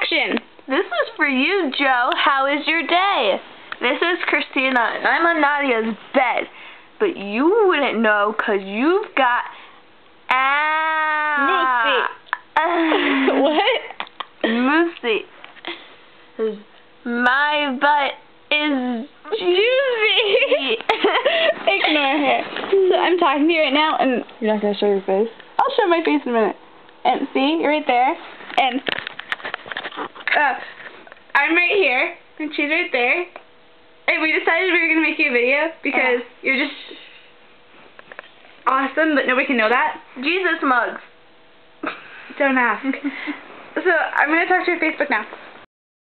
action. This is for you, Joe. How is your day? This is Kristina, and I'm on Nadia's bed. But you wouldn't know because you've got... Ah, what? Moosey. My butt is juicy. Ignore her. So I'm talking to you right now, and you're not gonna show your face. I'll show my face in a minute. And see, you're right there. And uh, I'm right here, and she's right there. And we decided we were gonna make you a video because you're just awesome, but nobody can know that. Jesus mugs. Don't ask. so I'm gonna talk to your Facebook now.